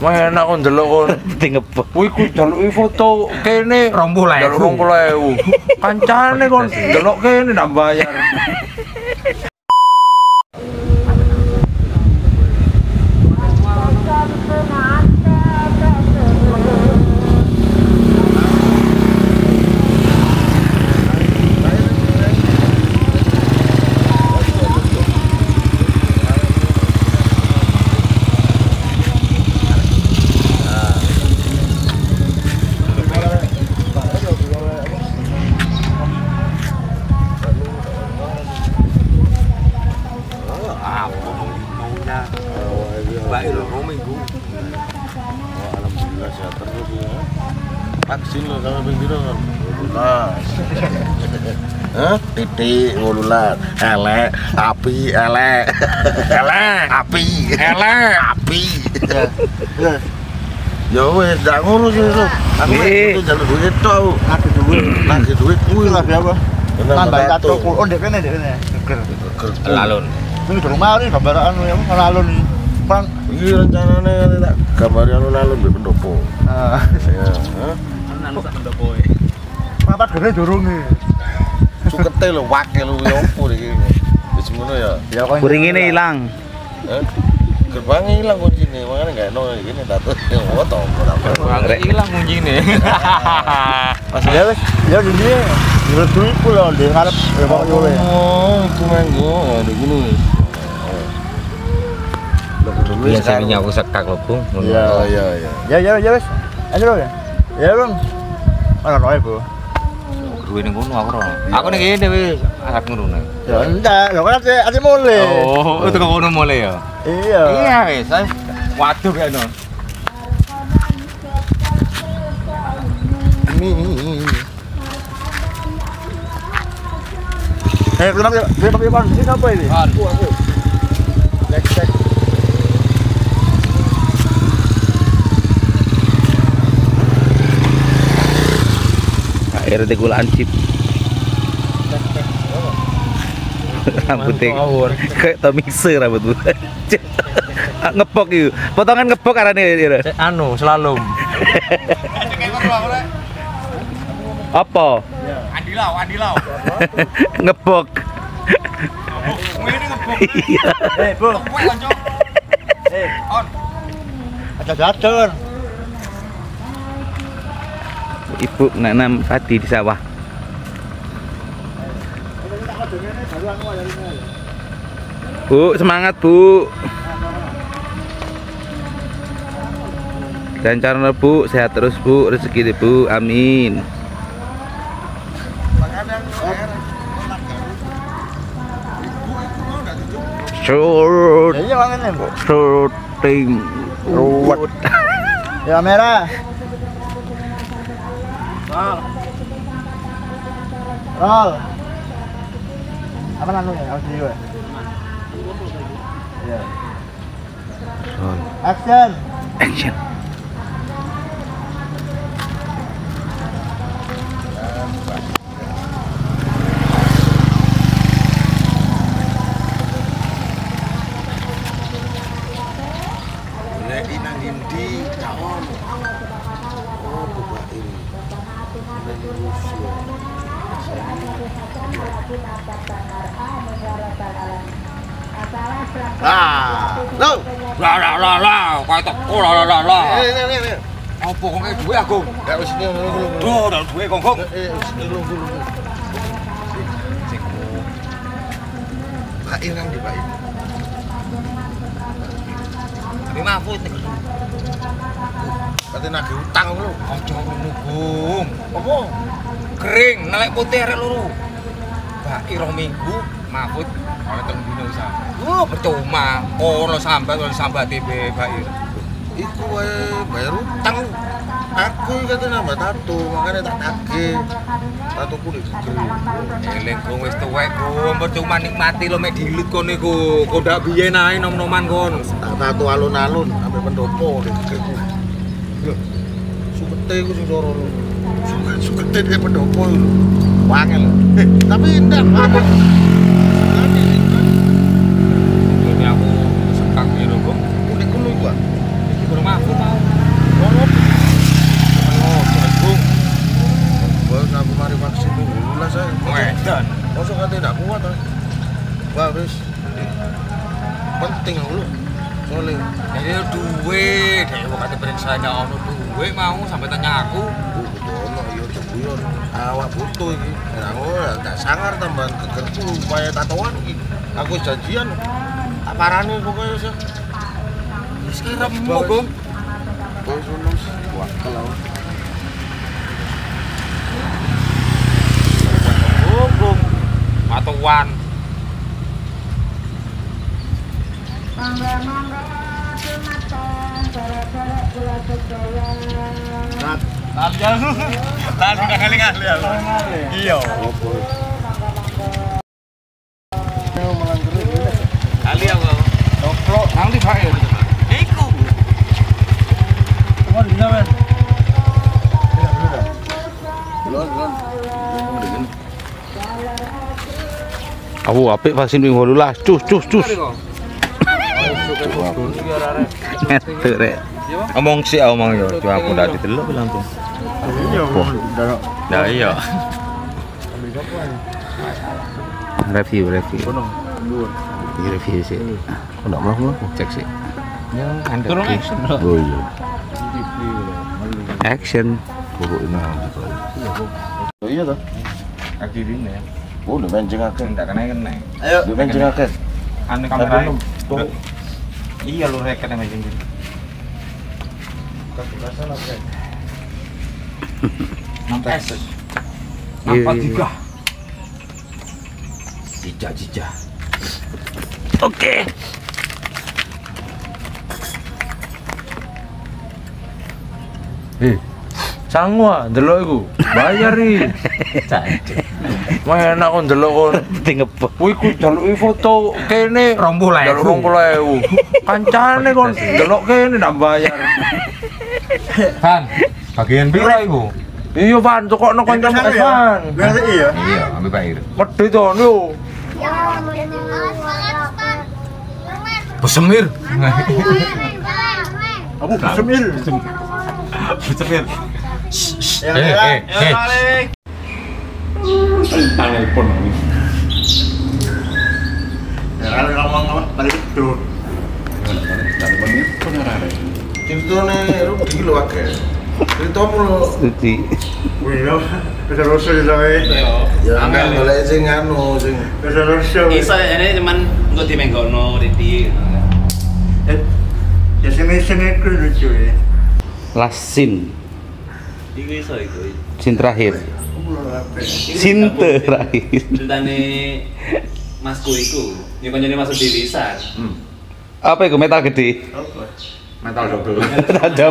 Wah enak kok ndelok kon. Tingepok. Kuwi ku ndeloki foto kene 20.000. ndelok 20.000. Kancane kon ndelok kene ndak bayar. Vaksin lo kan. Lunas. Hah? Titik ngululan. Elek, api, elek. Elek, api, elek, api. Ya wes, ndak ngurus itu. Aku Eh. itu jalur duit tau. Ada duit. Lagi duit kuwi lah? Bener, Tambah puluh. Oh, ndek kene ndek kene. Geger. Lalun. Ini di rumah ini gambaran ya, alun ini. Pang. Iki rencanane kan tak gambari alun-alun mbek pendopo. Ah, Ya? Tenan sak pendopo e. papat gede durung nih. Sukete lho wakil lho ya opo iki. Wis ngono ya. Ya kok. Kuringine ilang. Gerbangnya hilang kuncinya makanya nggak enak kayak gini tato yang mau tau Bang ilang kuncine. Pas ya wis, ya sini. Di duit pula di ngarep ya kok yo le. oh itu manggo ada gini lo kudu duit Biasa sekarang. nyawu sekak lho, Bung. Iya. iya iya Ya ya ya wis. Ayo lo ya. Ya bang. Mana roe bu? Duwe ning kono aku ora. Aku ning kene wis arep ngono. Ya enggak, lo kan ate mulai. Oh, itu kono mulai ya. Iya. Iya wis. Waduh kene. ini Eh, kenapa dia pakai ban? Ini apa ini? Aku aku. Air de gula ancip. Rambutnya kayak Tommy Sir rambut bu. ngepok itu. Potongan ngepok arane anu slalom. Apa? Adilau, adilau. ngepok. Iya. Eh, Bu. Eh, On. ada jadon. Ibu nanam padi di sawah. Bu, semangat Bu. Dan cara Bu, sehat terus Bu, rezeki Bu, amin. Shoot, Ya iya mangan Bu. shooting, ruwet. Ya merah. Rol. Rol. Apa namanya? Harus di ya. Ya. Action. Action. Ini Rusia Ah, lo, La la la la, kowe teko la la la la. ini ini ini, Apa kok ngene duwe aku? nggak usah ini, ini, ini, ini. Duh, dak duwe kongkong. Eh, eh, usah ini, lu, lu, lu. Pak Inang di Pak Inang. Tapi mahfud nek Kata nagih utang lu. Aja ngono, Bung. Apa? Kering, nelek putih arek loro. Bak rong minggu, mahfud oleh teng dino bisa. Oh, percuma. Kono sambat oleh sambat TB Bair. Iku wae bayar utang. Aku iki kate nambah tato, makanya tak tagih. Tato kulit geger. Eling kok wis tuwek, Bung. Percuma nikmati lo mek dilut kono iku. Kok ndak biyen ae nom-noman kon. Tak tato alun-alun sampe pendopo ku. Lho, sugete iku sudara lho. Sugete dhewe pendopo lho. Wangi tapi ndak apa. Jadi aku sekak ngene kok. Kulit kulo iku. Iki kurang aku tau. Ono. Ono, Bung. Bos aku mari vaksin dulu lah saya. Wedan. Mosok kate ndak kuat. Wah, wis. Penting lho. Soalnya, jadi duit, dewa kata periksaannya ono duwe mau sampai tanya aku. Oh, kudu ono yo awak butuh iki Nah, aku tak sangar tambahan gegerku upaya tatoan iki aku janjian tak parani pokoknya sih Wis kira mau, Bung. Terus lulus Iya. Kali aku. Iku. Di sana, men. Aku apik vaksin ping 18. Cus cus cus. Ngetuk rek. Ngomong sih omong yo, cuma aku udah ditelok langsung. Iya, udah. Nah iya. Review review. Kono. Dua. Iki review sih. enggak mau Cek sih. Turun action. oh iya Action. pokoknya oh iya toh Kaki ini ya. oh udah menceng akeh Enggak kena kena. Ayo. udah menceng akeh Ane Tapi kamera. belum. Tuh. Iya lu reket sama jinjing. Nampak S. Nampak Iya, iya, juga. Jijak jijak. Oke. Eh, sanggup ah, delok iku. Bayar i. Main enak kon delok kon. Tingepok. Kuwi ku deloki foto kene 20.000. Delok 20.000. Kancane kon delok kene ndak bayar. Van, bagian pira iku? Iya Van, tukokno kancamu es Van. Biasa iya. Iya, ambil to. Besemir. Kesemil. Besemir. Yang Eh, eh, eh. balik. Telepon ini. Ya kalau ngomong balik itu. ceritanya rugi lo akeh ceritamu lo Suci. Wih, lo. Bisa rusuh itu, weh. ya angel golek sing anu sing Bisa rusuh. weh. Iso ini cuman engko dimenggono Ridi. Ya- Ya itu lucu ya. Last scene. Iku iso iku. Scene terakhir. Gabung, terakhir. Masku iku. Ya kancane masuk dirisan. Apa itu metal gede? Metal double. Ada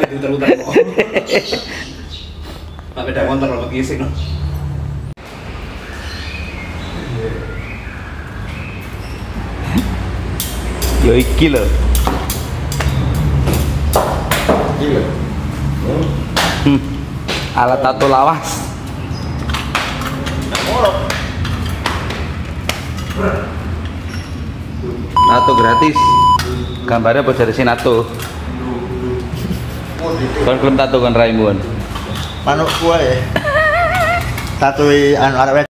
kali diuter-uter kok. Tak beda motor loh bagi sih no. Yo iki lho. Hmm. Alat tato lawas. Nato gratis. Gambarnya apa dari Sinato? Kon kon tato kon Raimun. Manuk gua ya. Tatui anu arek.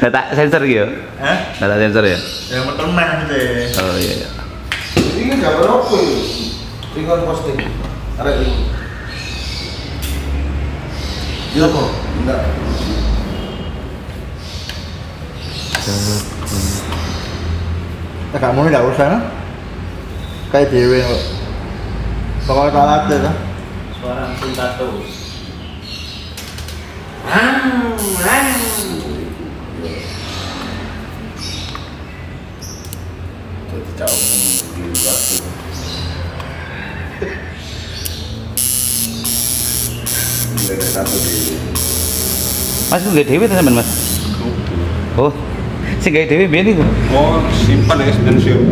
Nggak tak sensor gitu. Hah? Nggak tak sensor ya. Yang teman gitu ya. Oh iya. iya. ini gambar apa ini tinggal posting arek ini iya kok enggak Ya kamu tidak usah no? Kayak dewe kok. Pokoknya talat ya. Suara Sintato. jadi jauh di waktu Gila, ada satu di Mas itu gak dewi teman mas. Oh, si gak dewi biar itu. Oh, simpan ya dan siap.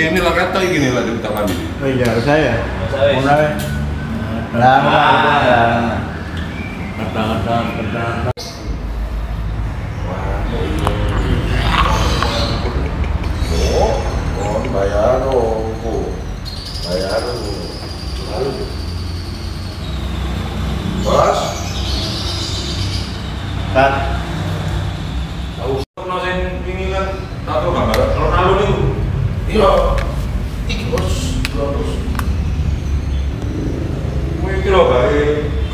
ini lah kata gini lah di utama ini oh iya harus saya? Harus saya. Kata kata kata bayaro ko bayaro lalu bos kan? Ini kan tahu gambar Ronaldo niku Iya. Iki bos, bos. Kuwi iki lho gawe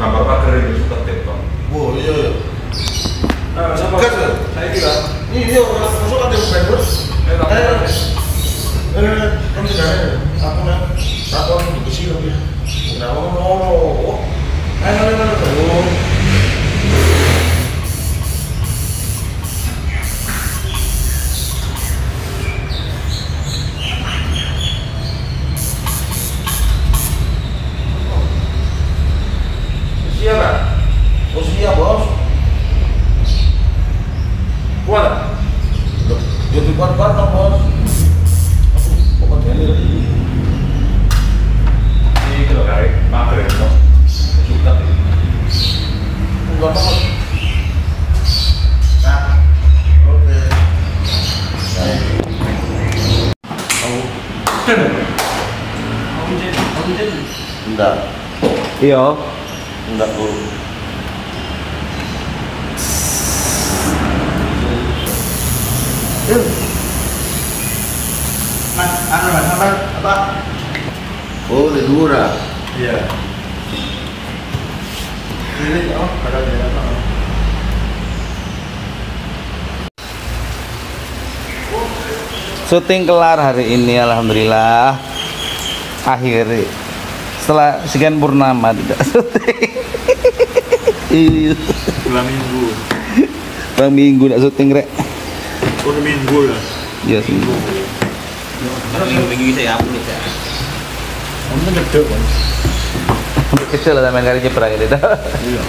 gambar pager iki suket TikTok. Oh iya iya. Nah? Saya kira. Iya, masuk ada yang bos. Eh, Eh, apa. eh, kan sekarang aku nak aku di besi lagi. Nah, mau mau. Ayo, ayo, ayo. Siapa? Oh siap bos. Kuat. Loh, Jadi kuat-kuat dong bos. Aku pokoknya ini. Iki lho gawe pager TikTok. Suket. Enggak bos. Nah, oke. Enggak, Iya. enggak bu. Mas, anu mas, apa? Apa? Oh, Lidura. Iya. Ini oh, pada dia apa? Syuting kelar hari ini alhamdulillah. Akhirnya setelah sekian purnama tidak syuting. Iya. Bulan minggu. Bang minggu tidak syuting rek. Udah minggu lah. Iya sih. Minggu-minggu bisa ya upload ya. Kamu gede kan? Kecil lah main kali nyebrang itu. Iya.